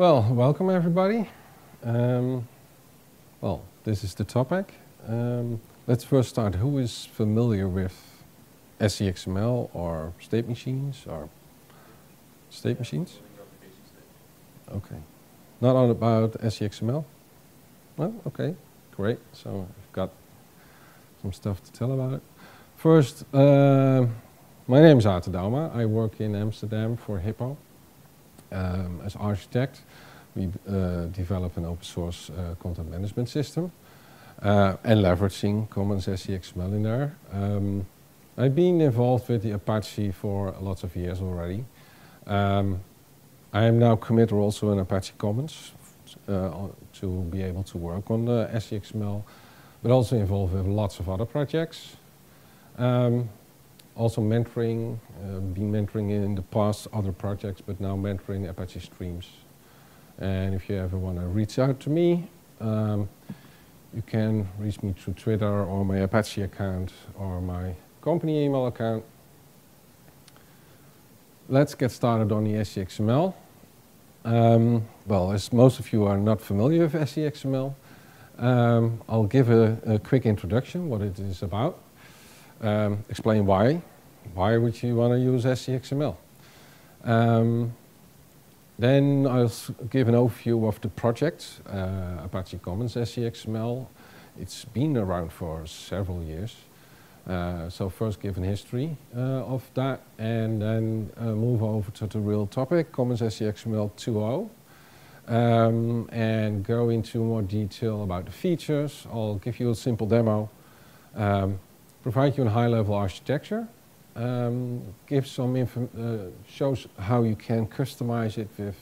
Well, welcome everybody. Um, well, this is the topic. Um, let's first start. Who is familiar with SCXML or state machines or state machines? Okay. Not all about SCXML? Well, okay, great. So I've got some stuff to tell about it. First, uh, my name is Ate Douma. I work in Amsterdam for Hippo um, as architect. We uh, develop an open source uh, content management system and leveraging Commons SCXML. Um, I've been involved with the Apache for lots of years already. Um, I am now committed also in Apache Commons uh, to be able to work on the but also involved with lots of other projects. Um, also mentoring, uh, been mentoring in the past other projects, but now mentoring Apache Streams. And if you ever want to reach out to me, um, you can reach me through Twitter or my Apache account or my company email account. Let's get started on the SCXML. Um, well, as most of you are not familiar with SCXML, um, I'll give a, a, quick introduction, what it is about, um, explain why, why would you want to use SCXML. Um, then I'll give an overview of the project, uh, Apache Commons SCXML. It's been around for several years. Uh, so first give an history uh, of that and then uh, move over to the real topic, Commons SCXML 2.0. Um, and go into more detail about the features. I'll give you a simple demo, um, provide you a high-level architecture, um, gives some uh, shows how you can customize it with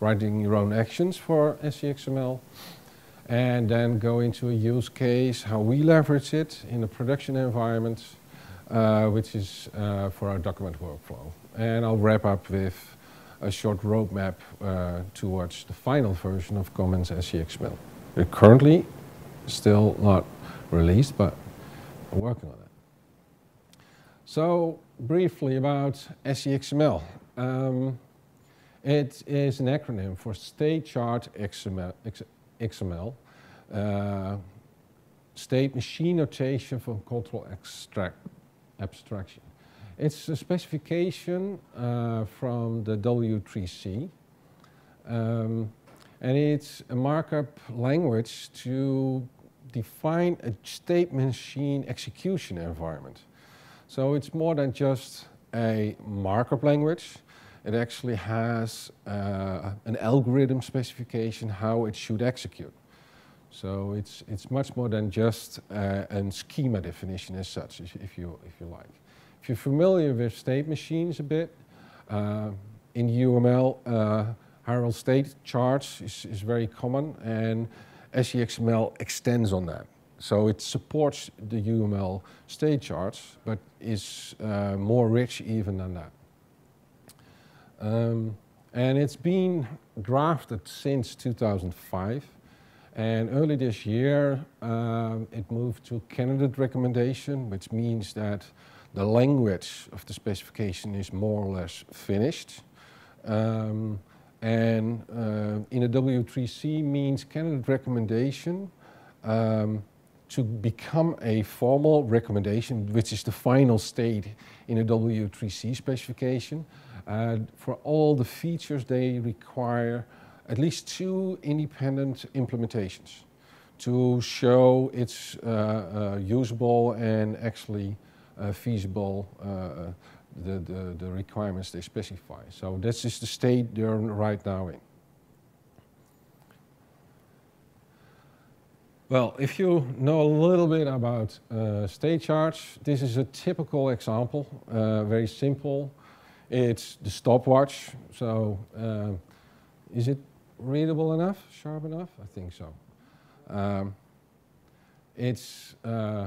writing your own actions for SCXML and then go into a use case, how we leverage it in a production environment, uh, which is uh, for our document workflow. And I'll wrap up with a short roadmap uh, towards the final version of Commons SCXML. We're currently still not released, but working on it. So briefly about SCXML. Um, it is an acronym for State Chart XML, XML uh, State Machine Notation for Control extract, Abstraction. It's a specification uh, from the W3C. Um, and it's a markup language to define a state machine execution environment. So it's more than just a markup language. It actually has uh, an algorithm specification how it should execute. So it's, it's much more than just uh, a schema definition as such, if you, if you like. If you're familiar with state machines a bit, uh, in UML, uh, hierarchical state charts is, is very common and SCXML extends on that. So it supports the UML state charts, but is uh, more rich even than that. Um, and it's been drafted since 2005. And early this year, um, it moved to candidate recommendation, which means that the language of the specification is more or less finished. Um, and uh, in a W3C means candidate recommendation um, to become a formal recommendation, which is the final state in a W3C specification. Uh, for all the features, they require at least two independent implementations to show it's uh, uh, usable and actually uh, feasible uh, the, the, the requirements they specify. So this is the state they're right now in. Well, if you know a little bit about uh, state charts, this is a typical example, uh, very simple. It's the stopwatch. So uh, is it readable enough, sharp enough? I think so. Um, it's uh,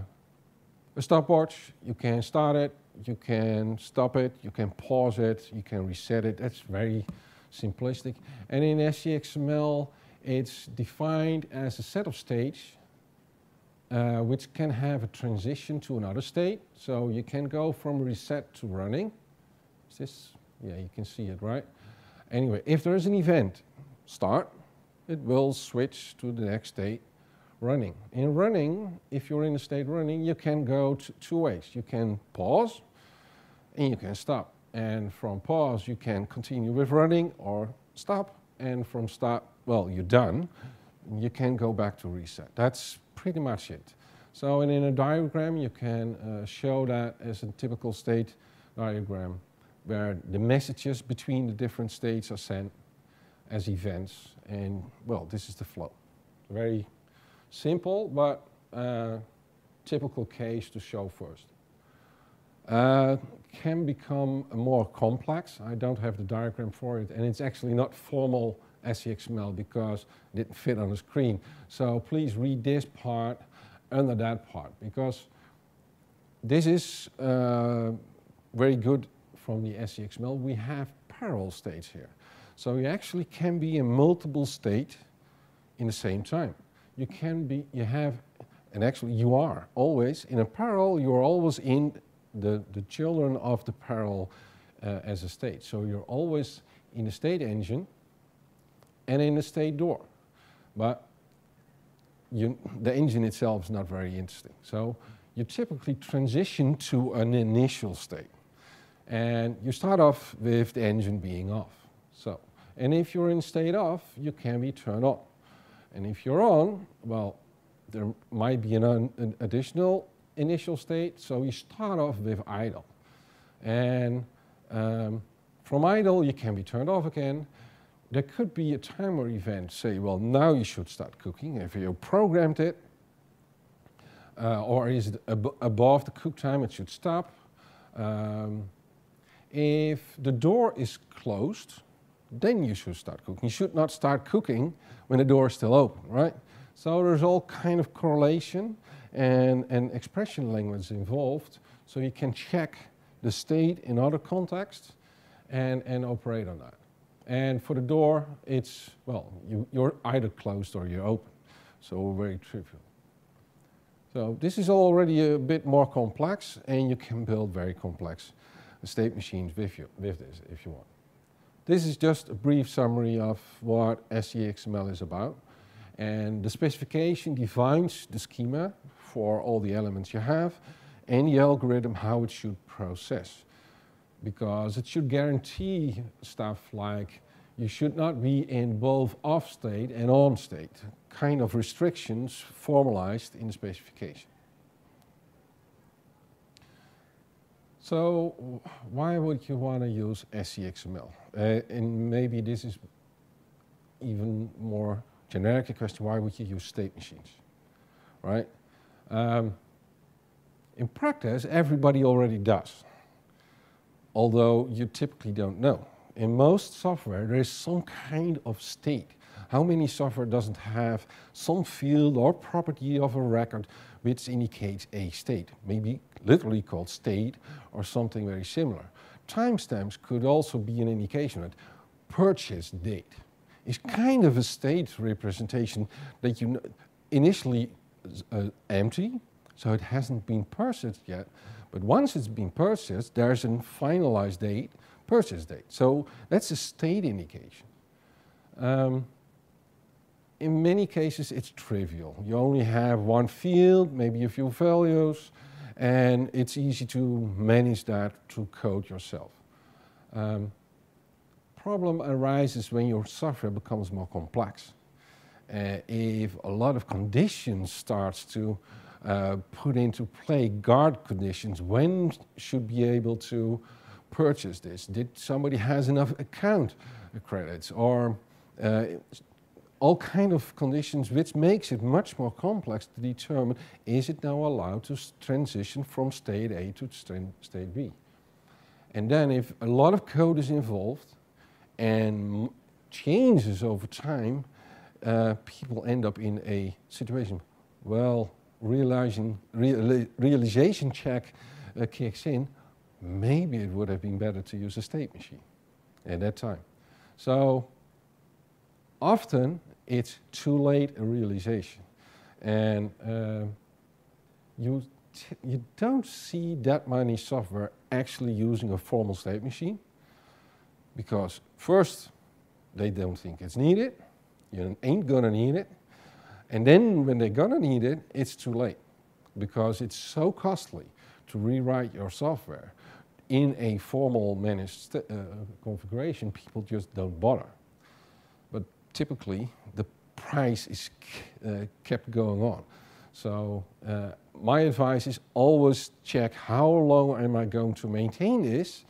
a stopwatch. You can start it, you can stop it, you can pause it, you can reset it. That's very simplistic. And in SCXML, it's defined as a set of states uh, which can have a transition to another state. So you can go from reset to running. Is this? Yeah, you can see it, right? Anyway, if there is an event, start, it will switch to the next state running. In running, if you're in a state running, you can go two ways. You can pause and you can stop. And from pause, you can continue with running or stop. And from stop, well, you're done. You can go back to reset. That's pretty much it. So in a diagram, you can uh, show that as a typical state diagram where the messages between the different states are sent as events. And well, this is the flow. Very simple, but uh, typical case to show first. Uh, can become more complex. I don't have the diagram for it, and it's actually not formal SCXML because it didn't fit on the screen. So please read this part under that part because this is uh, very good from the SCXML. We have parallel states here. So you actually can be in multiple state in the same time. You can be, you have, and actually you are always, in a parallel, you're always in the, the children of the parallel uh, as a state. So you're always in the state engine and in the state door. But you, the engine itself is not very interesting. So you typically transition to an initial state. And you start off with the engine being off. So and if you're in state off, you can be turned on. And if you're on, well, there might be an, an additional initial state, so you start off with idle. And um, from idle, you can be turned off again. There could be a timer event, say, well, now you should start cooking. If you programmed it, uh, or is it ab above the cook time, it should stop. Um, if the door is closed, then you should start cooking. You should not start cooking when the door is still open, right? So there's all kind of correlation and, and expression language involved, so you can check the state in other contexts and, and operate on that. And for the door, it's, well, you, you're either closed or you're open, so very trivial. So this is already a bit more complex, and you can build very complex state machines with, you, with this if you want. This is just a brief summary of what SCXML is about. And the specification defines the schema for all the elements you have and the algorithm how it should process. Because it should guarantee stuff like you should not be in both off state and on state, kind of restrictions formalized in the specification. So why would you want to use SCXML? Uh, and maybe this is even more generic question, why would you use state machines, right? Um, in practice, everybody already does, although you typically don't know. In most software, there is some kind of state. How many software doesn't have some field or property of a record which indicates a state, maybe literally called state or something very similar. Timestamps could also be an indication that purchase date is kind of a state representation that you initially uh, empty, so it hasn't been purchased yet. But once it's been purchased, there's a finalized date, purchase date. So that's a state indication. Um, in many cases, it's trivial. You only have one field, maybe a few values, and it's easy to manage that to code yourself. Um, problem arises when your software becomes more complex. Uh, if a lot of conditions starts to uh, put into play guard conditions, when should be able to purchase this? Did somebody has enough account credits or uh, all kind of conditions which makes it much more complex to determine is it now allowed to transition from state A to state B. And then if a lot of code is involved and changes over time, uh, people end up in a situation, well, realizing, real, realization check uh, kicks in, maybe it would have been better to use a state machine at that time. So often it's too late a realization. And uh, you, you don't see that many software actually using a formal state machine because first, they don't think it's needed. You ain't gonna need it. And then when they're gonna need it, it's too late because it's so costly to rewrite your software in a formal managed uh, configuration, people just don't bother. But typically, the price is uh, kept going on. So uh, my advice is always check how long am I going to maintain this,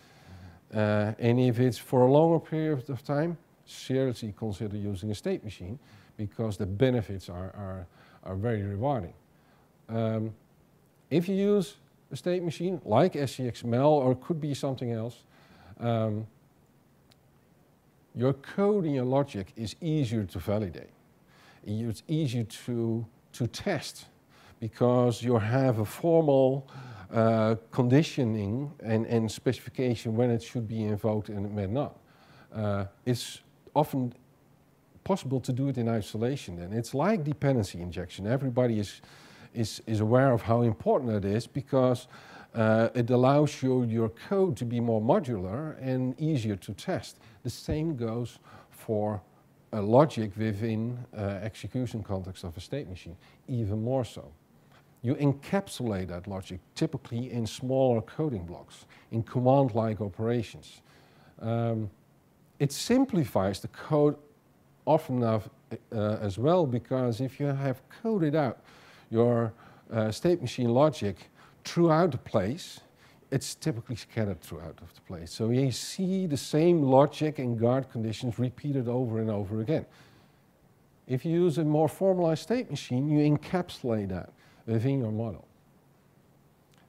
uh, and if it's for a longer period of time, seriously consider using a state machine because the benefits are, are, are very rewarding. Um, if you use a state machine like SCXML or it could be something else, um, your code and your logic is easier to validate. It's easier to, to test because you have a formal uh, conditioning and, and specification when it should be invoked and when not. Uh, it's often possible to do it in isolation and it's like dependency injection. Everybody is is, is aware of how important it is because uh, it allows you, your code to be more modular and easier to test. The same goes for a logic within uh, execution context of a state machine, even more so. You encapsulate that logic typically in smaller coding blocks, in command-like operations. Um, it simplifies the code often enough uh, as well because if you have coded out your uh, state machine logic throughout the place, it's typically scattered throughout of the place. So you see the same logic and guard conditions repeated over and over again. If you use a more formalized state machine, you encapsulate that within your model.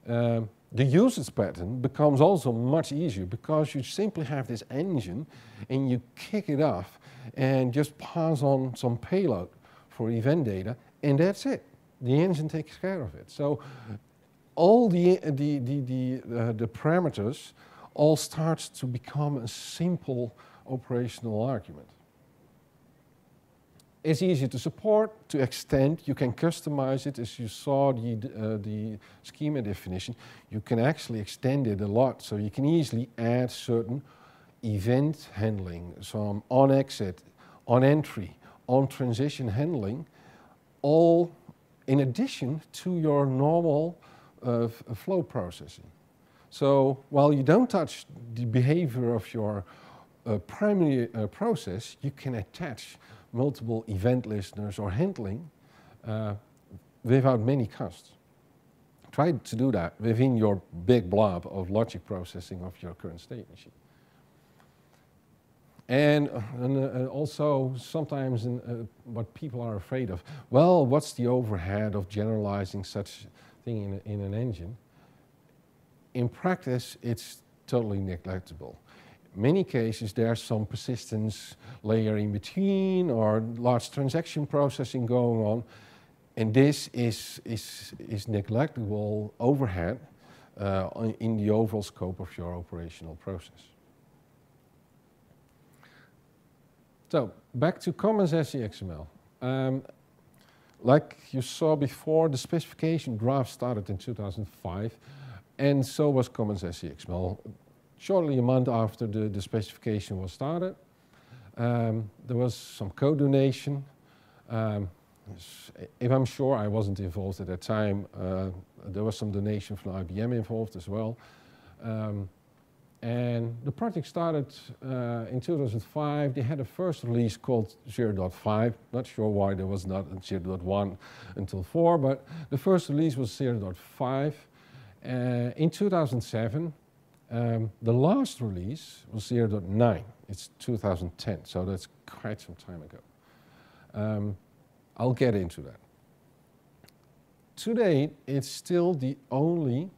Um, the usage pattern becomes also much easier because you simply have this engine and you kick it off and just pass on some payload for event data and that's it the engine takes care of it. So all the, the, the, the, uh, the parameters all starts to become a simple operational argument. It's easy to support, to extend, you can customize it as you saw the, uh, the schema definition. You can actually extend it a lot, so you can easily add certain event handling, some on exit, on entry, on transition handling, all in addition to your normal uh, flow processing. So while you don't touch the behavior of your uh, primary uh, process, you can attach multiple event listeners or handling uh, without many costs. Try to do that within your big blob of logic processing of your current state machine. And, and uh, also sometimes in, uh, what people are afraid of, well, what's the overhead of generalizing such thing in, in an engine? In practice, it's totally neglectable. Many cases, there's some persistence layer in between or large transaction processing going on. And this is, is, is neglectable overhead uh, in the overall scope of your operational process. So back to Commons SCXML. Um, like you saw before, the specification draft started in 2005, and so was Commons SCXML. Shortly a month after the, the specification was started, um, there was some code donation. Um, if I'm sure I wasn't involved at that time, uh, there was some donation from IBM involved as well. Um, and the project started uh, in 2005. They had a first release called 0.5. Not sure why there was not 0.1 until 4, but the first release was 0.5. Uh, in 2007, um, the last release was 0.9. It's 2010, so that's quite some time ago. Um, I'll get into that. Today, it's still the only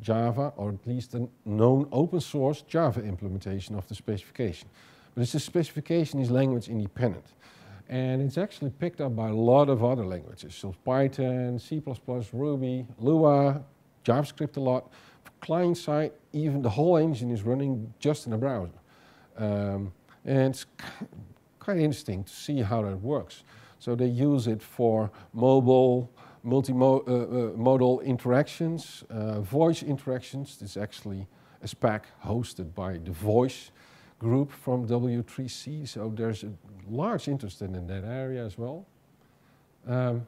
Java, or at least a known open source Java implementation of the specification. But the specification is language independent. And it's actually picked up by a lot of other languages. So Python, C++, Ruby, Lua, JavaScript a lot. client side, even the whole engine is running just in a browser. Um, and it's quite interesting to see how that works. So they use it for mobile, multimodal interactions, uh, voice interactions. This is actually a spec hosted by the voice group from W3C, so there's a large interest in that area as well. Um,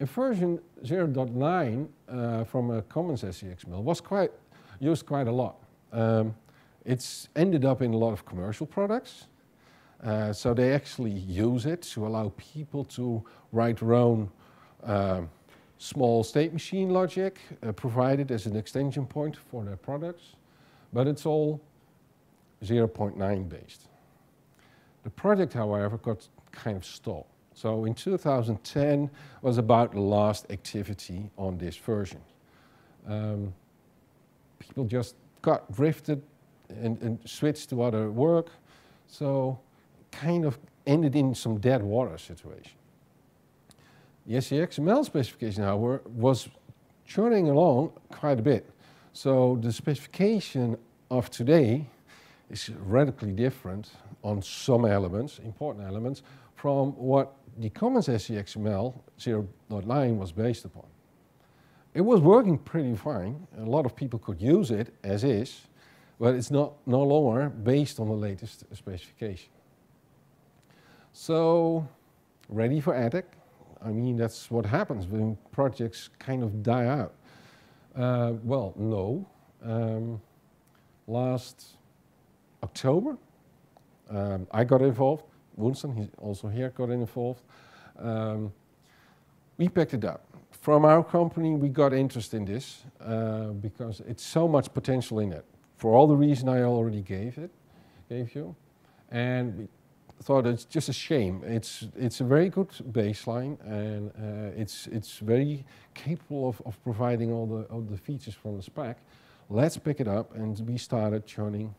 in version 0.9 uh, from a Commons SCXML was quite used quite a lot. Um, it's ended up in a lot of commercial products. Uh, so they actually use it to allow people to write their own uh, small state machine logic uh, provided as an extension point for their products. But it's all 0.9 based. The project, however, got kind of stalled. So in 2010 was about the last activity on this version. Um, people just got drifted and, and, switched to other work, so kind of ended in some dead water situation. The SCXML specification, however, was churning along quite a bit. So the specification of today is radically different on some elements, important elements, from what the Commons SCXML 0.9 was based upon. It was working pretty fine. A lot of people could use it as is, but it's not no longer based on the latest specification. So, ready for attic? I mean, that's what happens when projects kind of die out. Uh, well, no. Um, last October, um, I got involved. Woonsan, he's also here, got involved. Um, we picked it up. From our company, we got interest in this uh, because it's so much potential in it. For all the reason I already gave it, gave you, and we thought it's just a shame. It's it's a very good baseline, and uh, it's it's very capable of, of providing all the all the features from the spec. Let's pick it up, and we started churning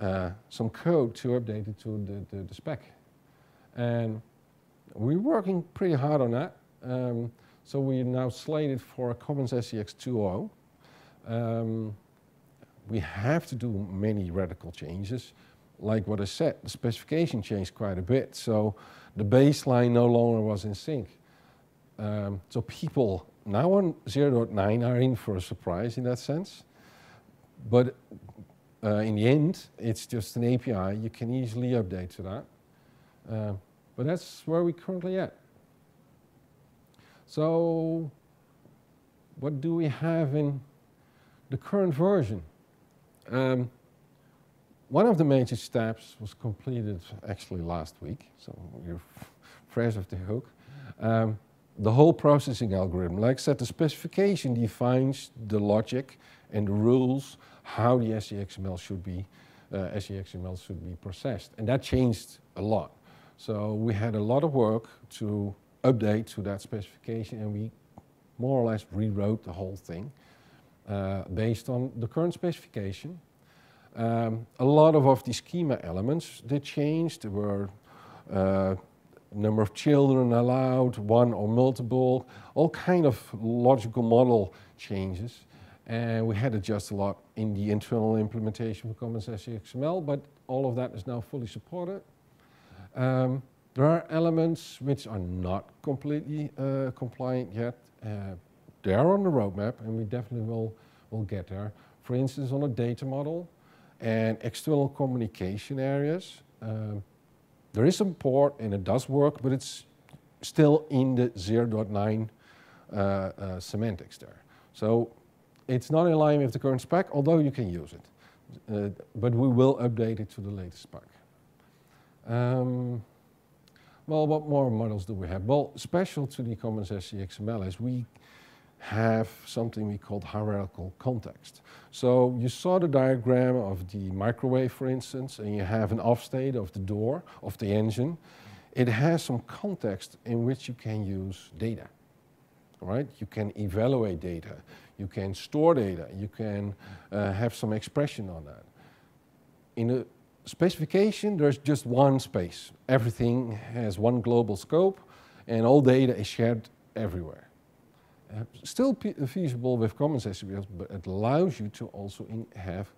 uh, some code to update it to the, the, the spec. And we're working pretty hard on that. Um, so we're now slated for a Commons SEX 2.0. Um, we have to do many radical changes. Like what I said, the specification changed quite a bit. So the baseline no longer was in sync. Um, so people now on 0.9 are in for a surprise in that sense. But uh, in the end, it's just an API. You can easily update to that. Uh, but that's where we're currently at. So what do we have in the current version? Um, one of the major steps was completed actually last week, so you're fresh off the hook. Um, the whole processing algorithm, like I said, the specification defines the logic and the rules how the SCXML should be, uh, SCXML should be processed, and that changed a lot. So we had a lot of work to update to that specification and we more or less rewrote the whole thing uh, based on the current specification. Um, a lot of, of the schema elements did changed. There were uh, number of children allowed, one or multiple, all kind of logical model changes. And we had to adjust a lot in the internal implementation for Commons SCXML, but all of that is now fully supported. Um, there are elements which are not completely uh, compliant yet. Uh, they are on the roadmap and we definitely will, will get there. For instance, on a data model and external communication areas, um, there is some port and it does work, but it's still in the 0.9 uh, uh, semantics there. So it's not in line with the current spec, although you can use it. Uh, but we will update it to the latest spec. Um, well, what more models do we have? Well, special to the Commons SCXML is we have something we call hierarchical context. So you saw the diagram of the microwave, for instance, and you have an off state of the door of the engine. It has some context in which you can use data. Right? You can evaluate data, you can store data, you can uh, have some expression on that. In a specification, there's just one space. Everything has one global scope and all data is shared everywhere. Still feasible with Commons SEBS, but it allows you to also have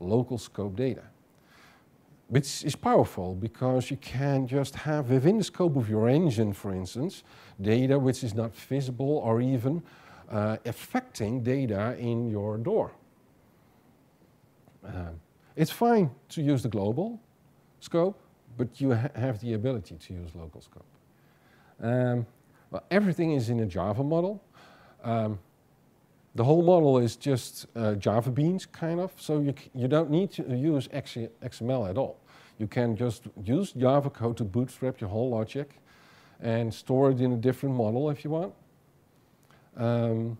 local scope data. Which is powerful because you can just have within the scope of your engine, for instance, data which is not visible or even uh, affecting data in your door. Um, It's fine to use the global scope, but you ha have the ability to use local scope. Um, well, everything is in a Java model. Um, the whole model is just uh, Java beans, kind of, so you, you don't need to use XML at all. You can just use Java code to bootstrap your whole logic and store it in a different model if you want. Um,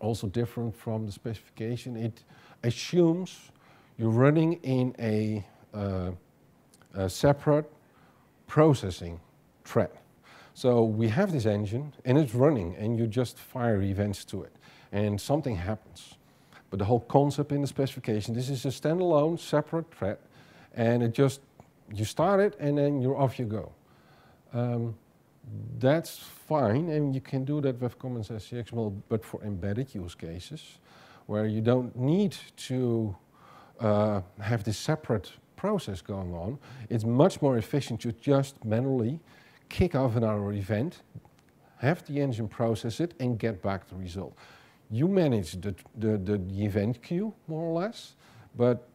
also different from the specification, it assumes you're running in a, uh, a separate processing thread. So we have this engine and it's running and you just fire events to it and something happens. But the whole concept in the specification, this is a standalone separate thread and it just, you start it and then you're off you go. Um, that's fine, and you can do that with Common Commons SCXML, but for embedded use cases, where you don't need to uh, have this separate process going on, it's much more efficient to just manually kick off another event, have the engine process it, and get back the result. You manage the, the, the, the event queue, more or less, but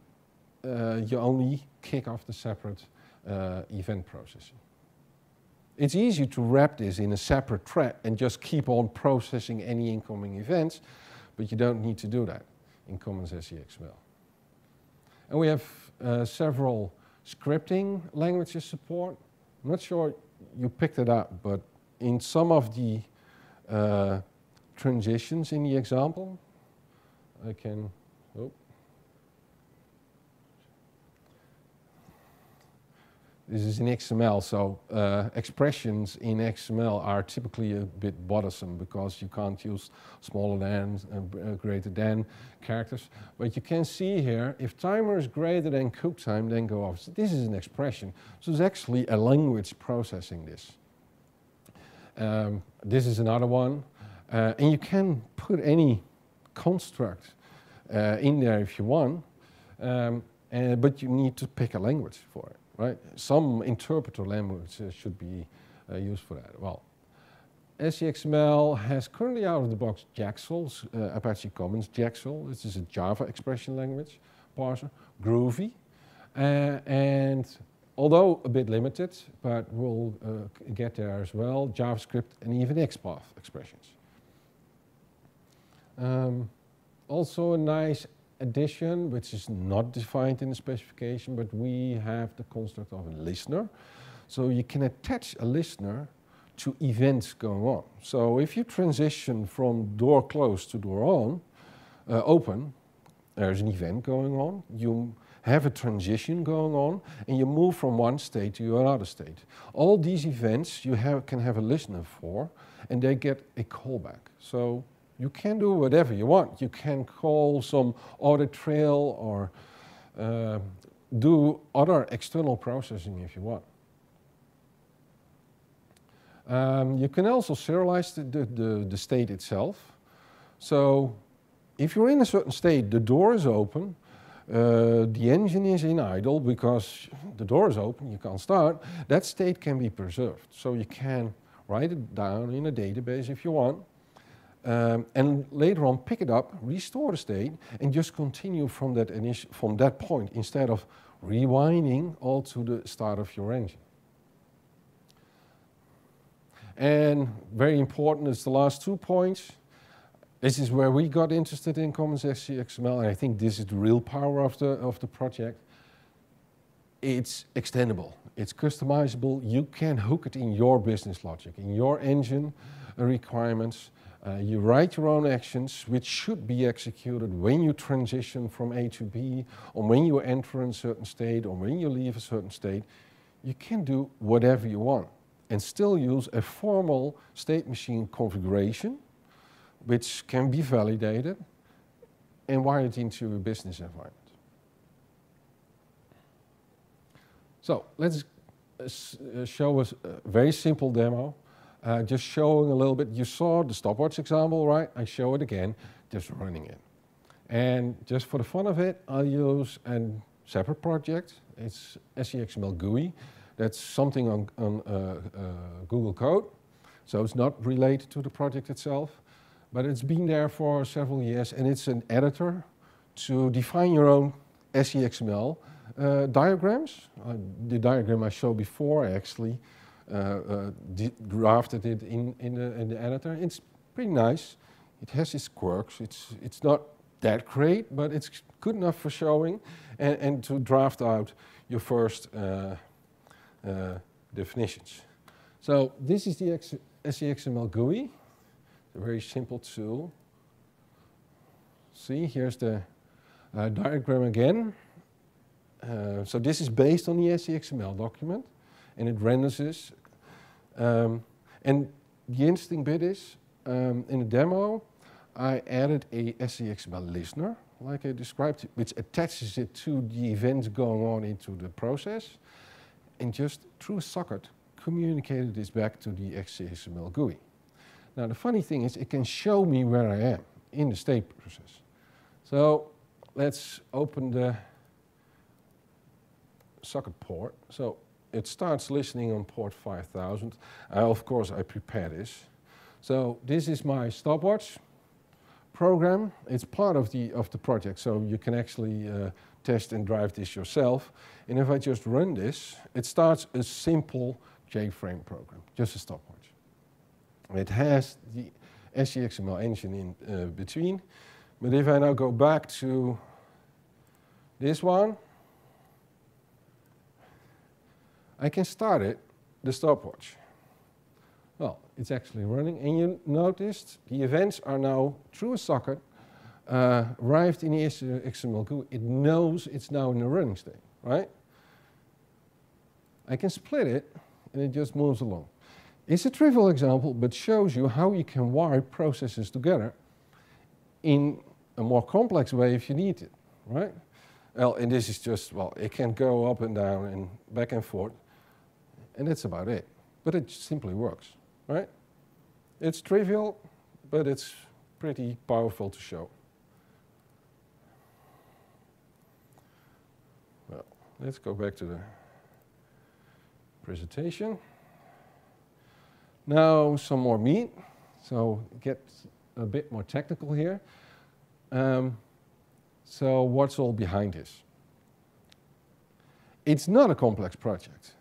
uh, you only kick off the separate uh, event processing. It's easy to wrap this in a separate thread and just keep on processing any incoming events, but you don't need to do that in Commons SCXML. And we have uh, several scripting languages support. I'm not sure you picked it up, but in some of the uh, transitions in the example, I can, oh, This is in XML, so uh, expressions in XML are typically a bit bothersome because you can't use smaller than, uh, greater than characters. But you can see here, if timer is greater than cook time, then go off. So this is an expression. So it's actually a language processing this. Um, this is another one. Uh, and you can put any construct uh, in there if you want, um, uh, but you need to pick a language for it right? Some interpreter language should be uh, used for that. Well, SCXML has currently out of the box JEXL, uh, Apache Commons JEXL. This is a Java expression language parser, Groovy. Uh, and although a bit limited, but we'll uh, get there as well, JavaScript and even XPath expressions. Um, also a nice addition, which is not defined in the specification, but we have the construct of a listener. So you can attach a listener to events going on. So if you transition from door closed to door on, uh, open, there's an event going on, you have a transition going on, and you move from one state to another state. All these events you have, can have a listener for, and they get a callback. So you can do whatever you want. You can call some audit trail or uh, do other external processing if you want. Um, you can also serialize the, the, the, state itself. So if you're in a certain state, the door is open, uh, the engine is in idle because the door is open, you can't start, that state can be preserved. So you can write it down in a database if you want, um, and later on pick it up, restore the state, and just continue from that, from that point instead of rewinding all to the start of your engine. And very important is the last two points. This is where we got interested in Commons SCXML, and I think this is the real power of the, of the project. It's extendable, it's customizable, you can hook it in your business logic, in your engine requirements, uh, you write your own actions, which should be executed when you transition from A to B, or when you enter a certain state, or when you leave a certain state. You can do whatever you want and still use a formal state machine configuration, which can be validated and wired into a business environment. So let's uh, show us a very simple demo uh, just showing a little bit. You saw the stopwatch example, right? I show it again, just running it. And just for the fun of it, I'll use a separate project. It's SCXML GUI. That's something on, on uh, uh, Google Code. So it's not related to the project itself, but it's been there for several years and it's an editor to define your own SCXML uh, diagrams. Uh, the diagram I showed before, actually drafted it in, in, the, in the editor. It's pretty nice. It has its quirks. It's, it's not that great, but it's good enough for showing and, and to draft out your first uh, uh, definitions. So this is the SCXML GUI, a very simple tool. See, here's the uh, diagram again. Uh, so this is based on the SCXML document, and it renders this. Um, and the interesting bit is, um, in the demo, I added a SCXML listener, like I described, which attaches it to the events going on into the process, and just through a socket communicated this back to the SCXML GUI. Now the funny thing is it can show me where I am in the state process. So let's open the socket port. So it starts listening on port 5000. I, of course, I prepare this. So this is my stopwatch program. It's part of the, of the project, so you can actually uh, test and drive this yourself. And if I just run this, it starts a simple JFrame program, just a stopwatch. It has the SCXML engine in uh, between. But if I now go back to this one, I can start it, the stopwatch. Well, it's actually running, and you noticed the events are now through a socket uh, arrived in the XML GUI. It knows it's now in the running state, right? I can split it, and it just moves along. It's a trivial example, but shows you how you can wire processes together in a more complex way if you need it, right? Well, and this is just, well, it can go up and down and back and forth, and that's about it. But it simply works, right? It's trivial, but it's pretty powerful to show. Well, let's go back to the presentation. Now some more meat. So get a bit more technical here. Um, so what's all behind this? It's not a complex project.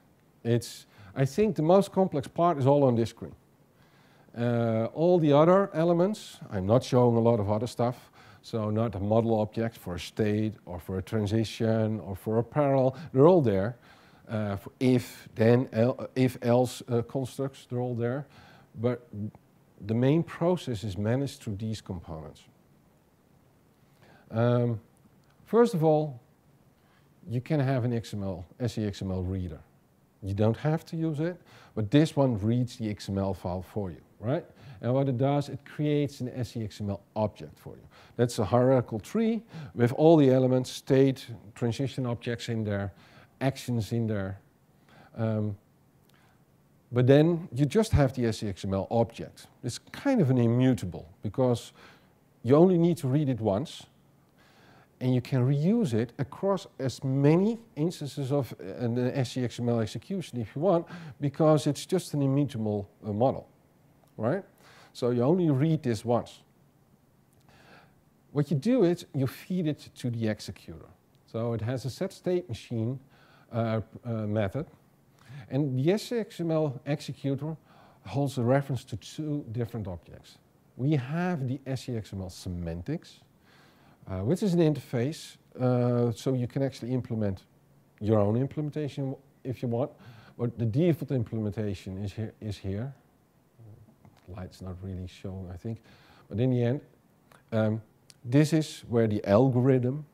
It's, I think the most complex part is all on this screen. Uh, all the other elements, I'm not showing a lot of other stuff, so not a model object for a state or for a transition or for a parallel, they're all there. Uh, for if, then, el if, else uh, constructs, they're all there. But the main process is managed through these components. Um, first of all, you can have an XML, SCXML reader. You don't have to use it, but this one reads the XML file for you, right? And what it does, it creates an SCXML object for you. That's a hierarchical tree with all the elements, state, transition objects in there, actions in there. Um, but then you just have the SCXML object. It's kind of an immutable because you only need to read it once and you can reuse it across as many instances of an SCXML execution if you want because it's just an immutable uh, model, right? So you only read this once. What you do is you feed it to the executor. So it has a set state machine uh, uh, method. And the SCXML executor holds a reference to two different objects. We have the SCXML semantics, uh, which is an interface, uh, so you can actually implement your own implementation if you want. But the default implementation is here. Is here. Light's not really showing, I think. But in the end, um, this is where the algorithm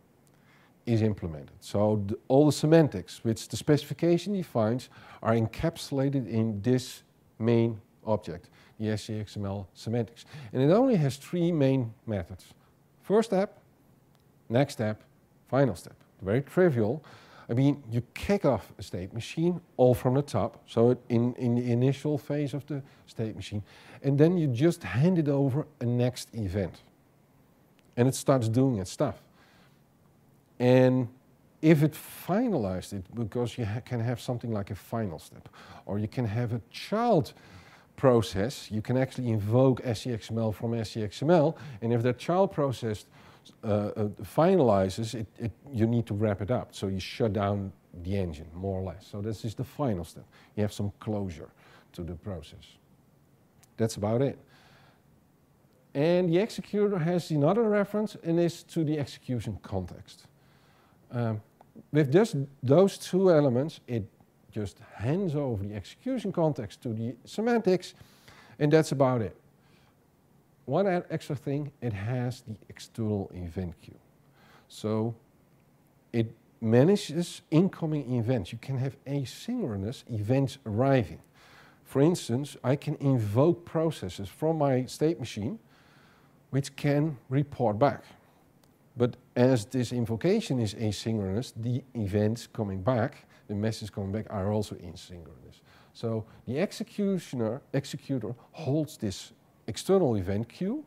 is implemented. So the, all the semantics which the specification defines are encapsulated in this main object, the SCXML semantics. And it only has three main methods. First step, next step, final step. Very trivial. I mean, you kick off a state machine all from the top, so in, in the initial phase of the state machine, and then you just hand it over a next event. And it starts doing its stuff. And if it finalized it, because you ha can have something like a final step, or you can have a child process, you can actually invoke SCXML from SCXML, and if that child process finalizes, it, it, you need to wrap it up. So you shut down the engine, more or less. So this is the final step. You have some closure to the process. That's about it. And the executor has another reference and is to the execution context. Um, with just those two elements, it just hands over the execution context to the semantics, and that's about it. One extra thing, it has the external event queue. So it manages incoming events. You can have asynchronous events arriving. For instance, I can invoke processes from my state machine which can report back. But as this invocation is asynchronous, the events coming back, the messages coming back are also asynchronous. So the executioner, executor holds this external event queue,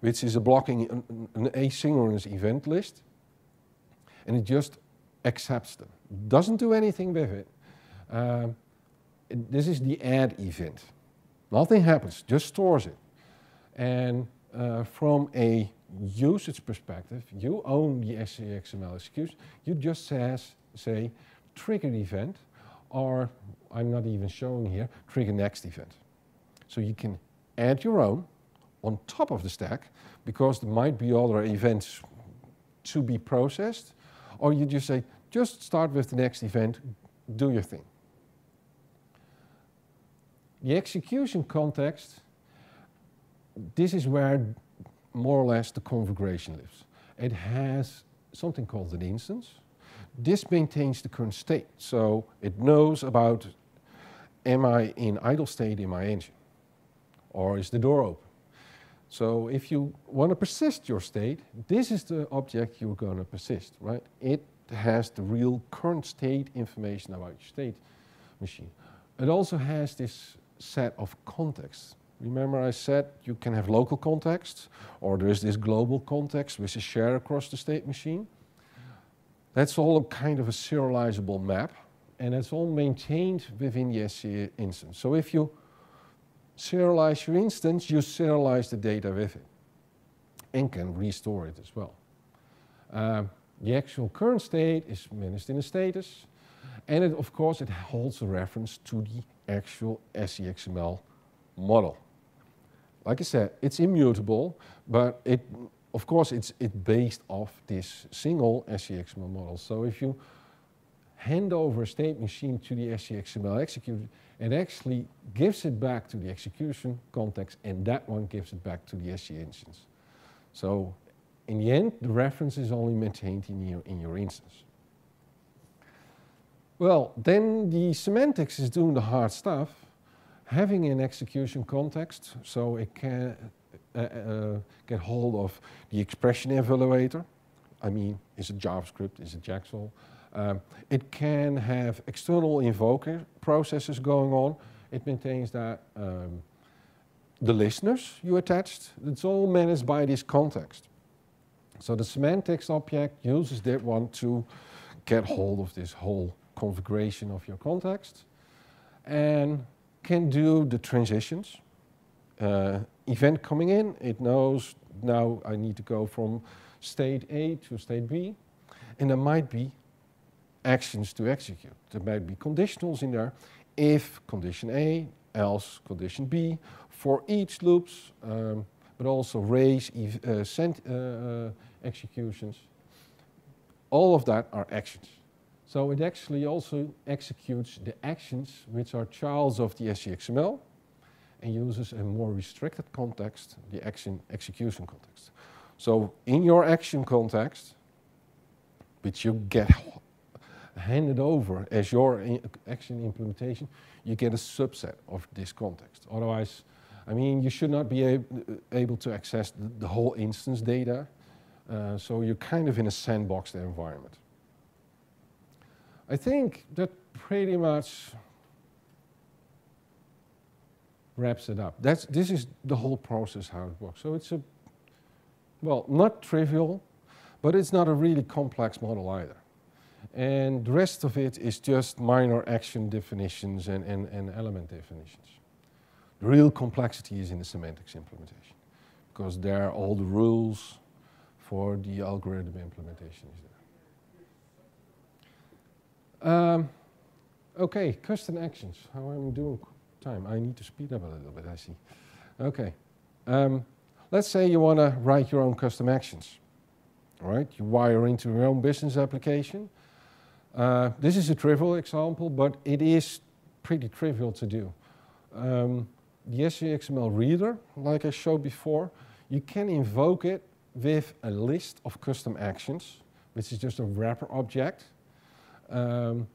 which is a blocking an, an asynchronous event list, and it just accepts them. Doesn't do anything with it. Um, it this is the add event. Nothing happens, just stores it. And uh, from a usage perspective, you own the SCXML execution. You just says, say trigger event, or I'm not even showing here, trigger next event. So you can add your own on top of the stack because there might be other events to be processed, or you just say, just start with the next event, do your thing. The execution context this is where more or less the configuration lives. It has something called an instance. This maintains the current state, so it knows about am I in idle state in my engine or is the door open? So if you want to persist your state, this is the object you're going to persist, right? It has the real current state information about your state machine. It also has this set of contexts Remember I said you can have local context or there is this global context which is shared across the state machine. That's all a kind of a serializable map and it's all maintained within the SC instance. So if you serialize your instance, you serialize the data with it and can restore it as well. Uh, the actual current state is managed in a status and it, of course it holds a reference to the actual SCXML model like I said, it's immutable, but it, of course, it's, it's based off this single SCXML model. So if you hand over a state machine to the SCXML executor, it actually gives it back to the execution context, and that one gives it back to the SC instance. So in the end, the reference is only maintained in your, in your instance. Well, then the semantics is doing the hard stuff, having an execution context so it can uh, uh, get hold of the expression evaluator. I mean, is it JavaScript, is it JEXL? Um, it can have external invoker processes going on. It maintains that um, the listeners you attached, it's all managed by this context. So the semantics object uses that one to get hold of this whole configuration of your context. And can do the transitions. Uh, event coming in, it knows now I need to go from state A to state B. And there might be actions to execute. There might be conditionals in there. If condition A, else condition B, for each loops, um, but also raise, uh, send uh, uh, executions. All of that are actions. So it actually also executes the actions which are childs of the SCXML and uses a more restricted context, the action execution context. So in your action context, which you get handed over as your action implementation, you get a subset of this context. Otherwise, I mean, you should not be able to access the, the whole instance data. Uh, so you're kind of in a sandboxed environment. I think that pretty much wraps it up. That's, this is the whole process how it works. So it's a, well, not trivial, but it's not a really complex model either. And the rest of it is just minor action definitions and, and, and element definitions. The real complexity is in the semantics implementation because there are all the rules for the algorithm implementation there. Um, okay, custom actions. How am I doing time? I need to speed up a little bit, I see. Okay. Um, let's say you want to write your own custom actions. All right, you wire into your own business application. Uh, this is a trivial example, but it is pretty trivial to do. Um, the SCXML reader, like I showed before, you can invoke it with a list of custom actions, which is just a wrapper object um,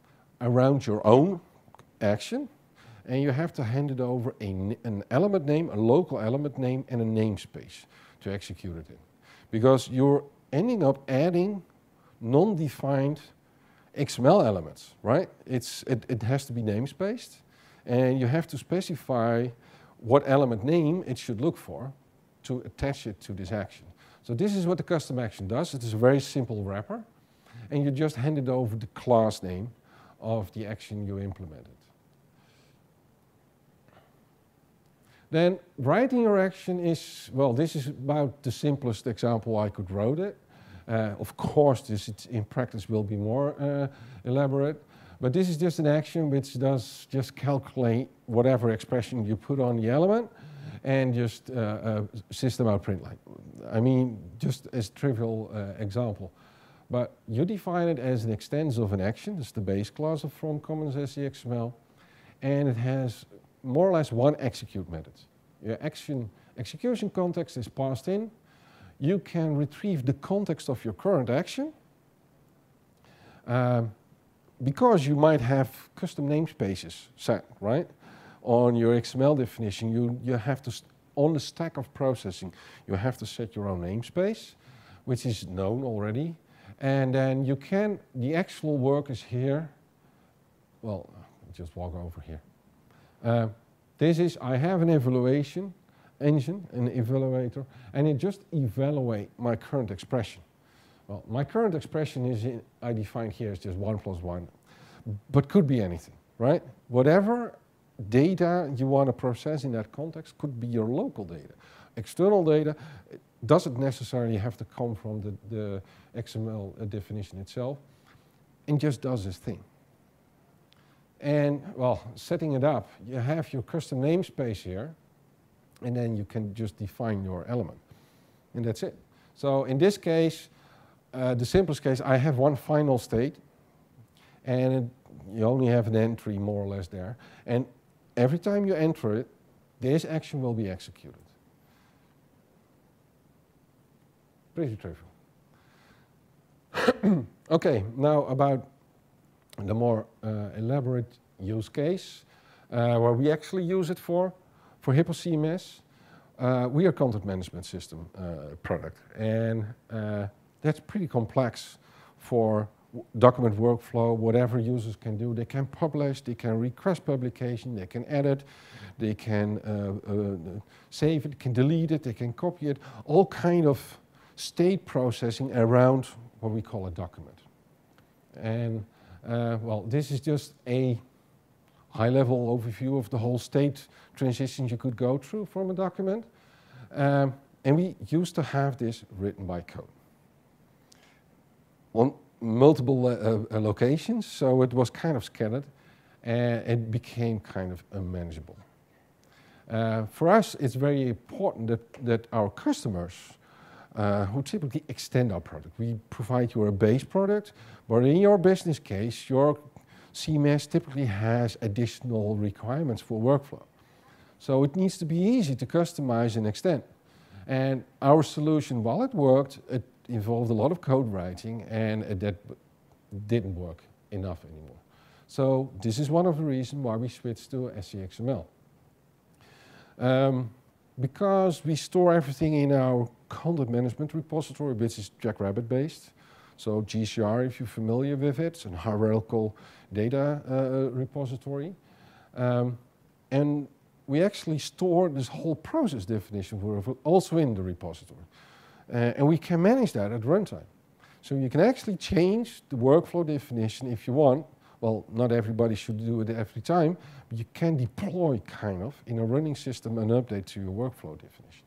around your own action. And you have to hand it over a, an element name, a local element name, and a namespace to execute it in. Because you're ending up adding non-defined XML elements, right? It's, it, it has to be namespaced, and you have to specify what element name it should look for to attach it to this action. So this is what the custom action does. It is a very simple wrapper, and you just hand it over the class name of the action you implemented. Then writing your action is, well, this is about the simplest example I could write it. Uh, of course, this in practice will be more uh, elaborate, but this is just an action which does just calculate whatever expression you put on the element and just uh, uh system out print line. I mean, just as trivial uh, example. But you define it as an extension of an action, it's the base class of From Commons SCXML, and it has more or less one execute method. Your action execution context is passed in, you can retrieve the context of your current action um, because you might have custom namespaces set, right? On your XML definition, you, you have to, on the stack of processing, you have to set your own namespace, which is known already. And then you can, the actual work is here. Well, just walk over here. Uh, this is, I have an evaluation engine, an evaluator, and it just evaluate my current expression. Well, my current expression is in, I define here as just 1 plus 1, but could be anything, right? Whatever data you want to process in that context could be your local data. External data doesn't necessarily have to come from the, the XML uh, definition itself, and just does this thing. And, well, setting it up, you have your custom namespace here, and then you can just define your element. And that's it. So in this case, uh, the simplest case, I have one final state, and it, you only have an entry more or less there. And every time you enter it, this action will be executed. Pretty trivial. okay, now about the more uh, elaborate use case, uh, where we actually use it for. For Hippo CMS, uh, we are content management system uh, product, and uh, that's pretty complex for document workflow, whatever users can do. They can publish, they can request publication, they can edit, they can uh, uh, save it, can delete it, they can copy it, all kind of state processing around what we call a document. And uh, well, this is just a high-level overview of the whole state transitions you could go through from a document. Um, and we used to have this written by code on multiple uh, uh, locations, so it was kind of scattered and it became kind of unmanageable. Uh, for us, it's very important that, that our customers uh, who typically extend our product. We provide you a base product, but in your business case, your CMS typically has additional requirements for workflow. So it needs to be easy to customize and extend. And our solution, while it worked, it involved a lot of code writing and that didn't work enough anymore. So this is one of the reasons why we switched to SCXML. Um, because we store everything in our content management repository, which is Jackrabbit based, so JCR, if you're familiar with it, it's a hierarchical data uh, repository. Um, and we actually store this whole process definition also in the repository. Uh, and we can manage that at runtime. So you can actually change the workflow definition if you want. Well, not everybody should do it every time, but you can deploy kind of in a running system an update to your workflow definition.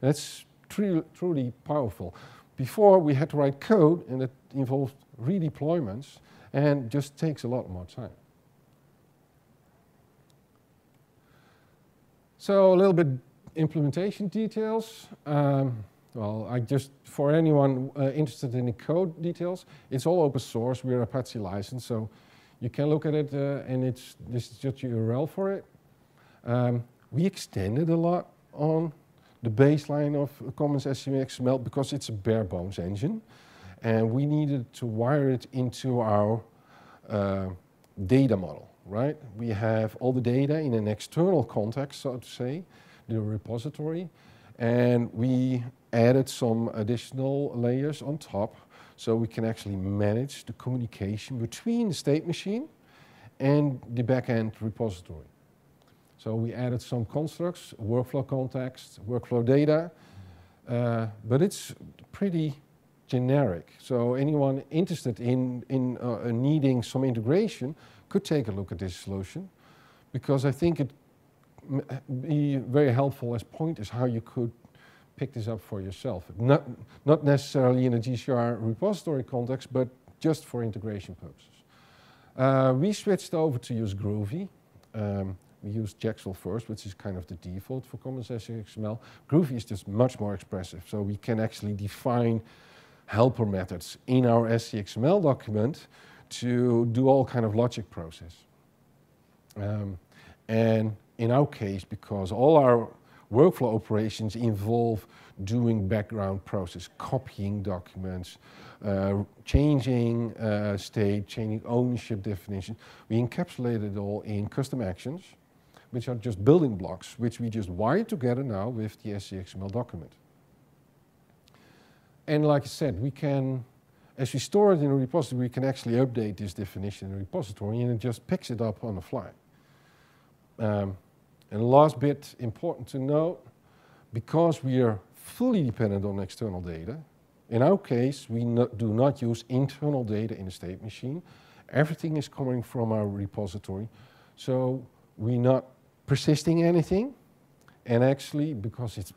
That's truly, truly powerful. Before we had to write code and it involved redeployments and just takes a lot more time. So a little bit implementation details. Um, well, I just, for anyone uh, interested in the code details, it's all open source. We're Apache license, so you can look at it uh, and it's, this is just URL for it. Um, we extended a lot on the baseline of Commons SCXML because it's a bare bones engine. And we needed to wire it into our uh, data model, right? We have all the data in an external context, so to say, the repository. And we added some additional layers on top so we can actually manage the communication between the state machine and the backend repository. So we added some constructs, workflow context, workflow data, uh, but it's pretty generic. So anyone interested in, in uh, needing some integration could take a look at this solution because I think it be very helpful as point is how you could pick this up for yourself. Not, not necessarily in a JCR repository context, but just for integration purposes. Uh, we switched over to use Groovy. Um, we use JEXL first, which is kind of the default for Commons XML. Groovy is just much more expressive, so we can actually define helper methods in our SCXML document to do all kind of logic process. Um, and in our case, because all our workflow operations involve doing background process, copying documents, uh, changing uh, state, changing ownership definition. We encapsulate it all in custom actions, which are just building blocks, which we just wire together now with the SCXML document. And like I said, we can, as we store it in a repository, we can actually update this definition in a repository and it just picks it up on the fly. Um, and last bit important to note, because we are fully dependent on external data, in our case, we not, do not use internal data in the state machine. Everything is coming from our repository. So we're not persisting anything. And actually, because it's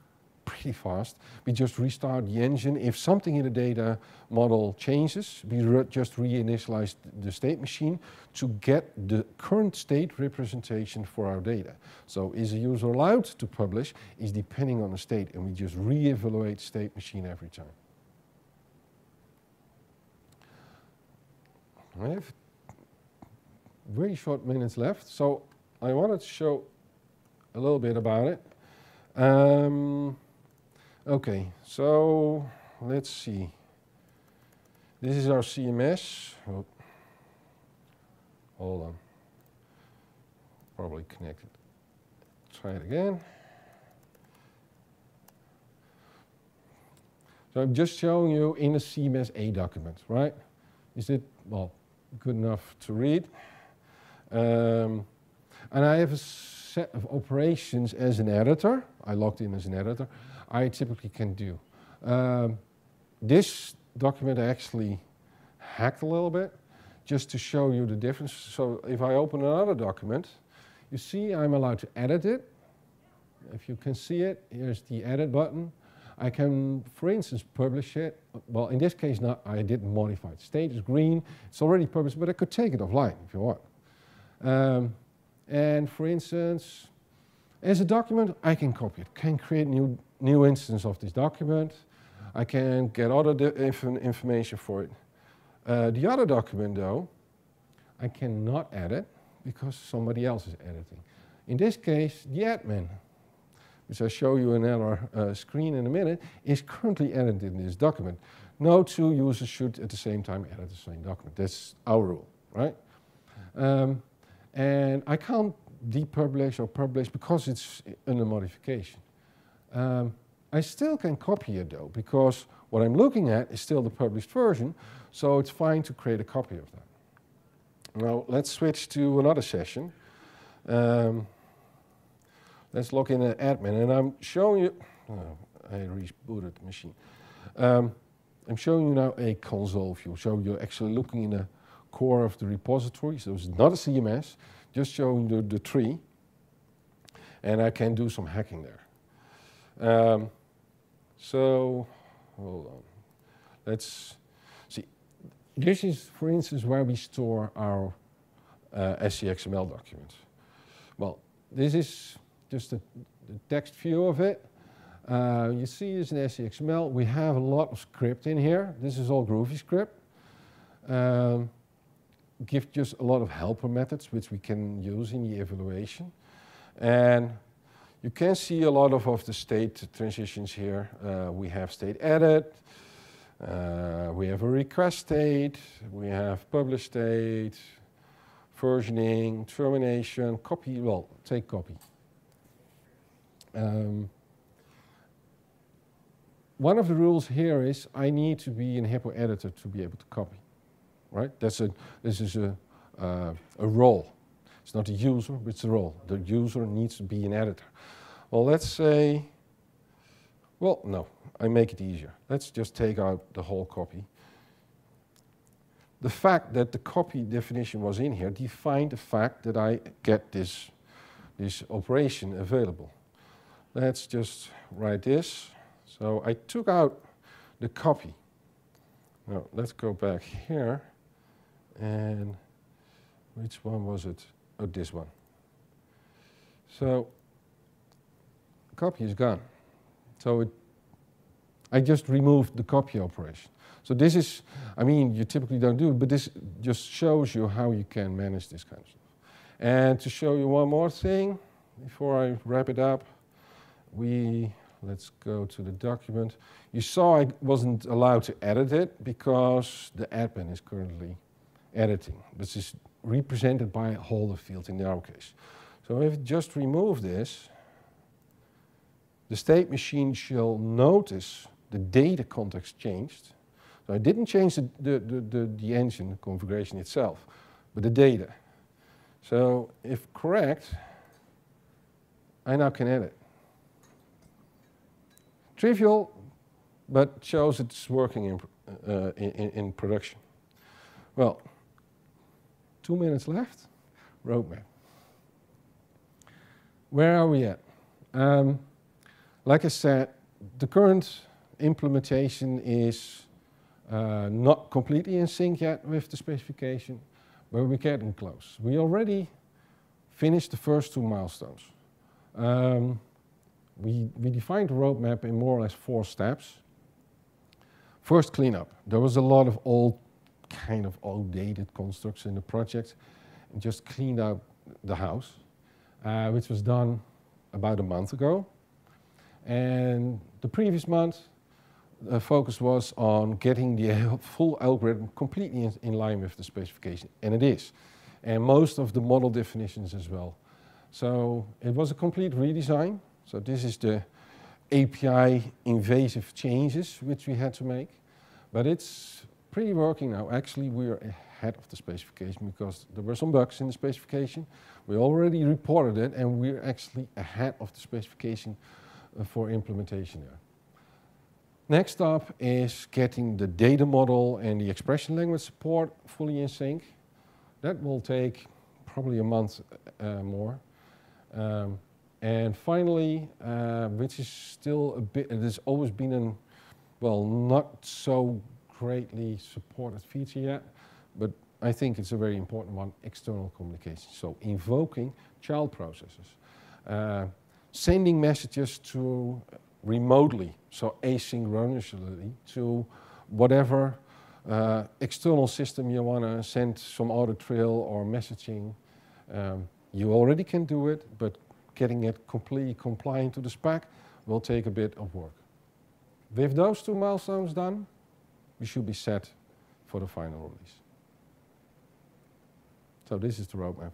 pretty fast. We just restart the engine. If something in the data model changes, we re just reinitialize the state machine to get the current state representation for our data. So is a user allowed to publish is depending on the state and we just re-evaluate state machine every time. I have very short minutes left, so I wanted to show a little bit about it. Um, Okay, so let's see. This is our CMS. Oh. Hold on. Probably connected. Try it again. So I'm just showing you in a CMS A document, right? Is it, well, good enough to read? Um, and I have a set of operations as an editor. I logged in as an editor. I typically can do. Um, this document I actually hacked a little bit just to show you the difference. So if I open another document, you see I'm allowed to edit it. If you can see it, here's the edit button. I can, for instance, publish it. Well, in this case, not, I didn't modify it. State is green, it's already published, but I could take it offline if you want. Um, and for instance, as a document, I can copy it, can create new new instance of this document. I can get other inf information for it. Uh, the other document, though, I cannot edit because somebody else is editing. In this case, the admin, which I'll show you another uh, screen in a minute, is currently editing this document. No two users should at the same time edit the same document. That's our rule, right? Um, and I can't depublish or publish because it's under modification. Um, I still can copy it though, because what I'm looking at is still the published version, so it's fine to create a copy of that. Now let's switch to another session. Um, let's log in an admin, and I'm showing you, oh, I rebooted the machine. Um, I'm showing you now a console view, so you're actually looking in the core of the repository, so it's not a CMS, just showing the, the tree, and I can do some hacking there. Um, so, hold on. Let's see. This is, for instance, where we store our uh, SCXML documents. Well, this is just a, the text view of it. Uh, you see this an SCXML. We have a lot of script in here. This is all Groovy script. Um, give just a lot of helper methods which we can use in the evaluation. And you can see a lot of, of the state transitions here. Uh, we have state edit, uh, we have a request state, we have publish state, versioning, termination, copy, well, take copy. Um, one of the rules here is I need to be in Hippo editor to be able to copy right? That's a, this is a, uh, a role. It's not a user, but it's a role. The user needs to be an editor. Well, let's say, well, no, I make it easier. Let's just take out the whole copy. The fact that the copy definition was in here defined the fact that I get this, this operation available. Let's just write this. So I took out the copy. Now let's go back here. And which one was it? Oh, this one. So copy is gone. So it, I just removed the copy operation. So this is, I mean, you typically don't do it, but this just shows you how you can manage this kind of stuff. And to show you one more thing, before I wrap it up, we, let's go to the document. You saw I wasn't allowed to edit it because the admin is currently editing. which is represented by a holder field in our case. So if I just remove this, the state machine shall notice the data context changed. So I didn't change the, the, the, the, the engine configuration itself, but the data. So if correct, I now can edit. Trivial, but shows it's working in, uh, in, in production. Well, Two minutes left. Roadmap. Where are we at? Um, like I said, the current implementation is uh, not completely in sync yet with the specification, but we're getting close. We already finished the first two milestones. Um, we, we defined the roadmap in more or less four steps. First, cleanup. There was a lot of old kind of outdated constructs in the project and just cleaned out the house, uh, which was done about a month ago. And the previous month, the focus was on getting the full algorithm completely in, in, line with the specification, and it is. And most of the model definitions as well. So it was a complete redesign. So this is the API invasive changes which we had to make. But it's pretty working now. Actually, we're ahead of the specification because there were some bugs in the specification. We already reported it and we're actually ahead of the specification uh, for implementation there. Next up is getting the data model and the expression language support fully in sync. That will take probably a month uh, more. Um, and finally, uh, which is still a bit, it has always been an, well, not so greatly supported feature yet, but I think it's a very important one, external communication. So invoking child processes, uh, sending messages to remotely, so asynchronously to whatever uh, external system you want to send some audit trail or messaging. Um, you already can do it, but getting it completely compliant to the spec will take a bit of work. With those two milestones done, we should be set for the final release. So this is the roadmap.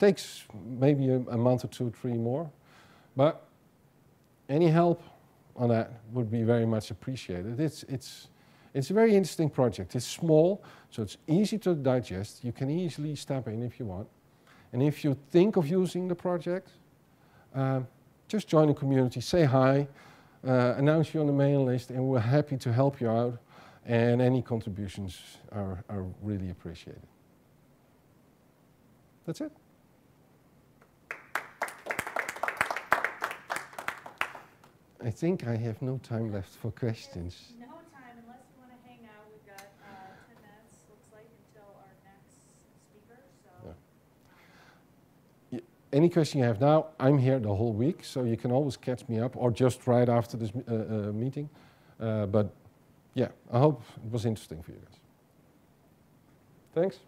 Takes maybe a, a month or two, three more, but any help on that would be very much appreciated. It's, it's, it's a very interesting project. It's small, so it's easy to digest. You can easily step in if you want. And if you think of using the project, uh, just join the community, say hi, uh, announce you on the mailing list, and we're happy to help you out and any contributions are, are really appreciated. That's it. I think I have no time left for questions. No time, unless you want to hang out. We've got uh, 10 minutes, looks like, until our next speaker. So. Yeah. Any question you have now, I'm here the whole week, so you can always catch me up or just right after this uh, uh, meeting. Uh, but yeah, I hope it was interesting for you guys. Thanks.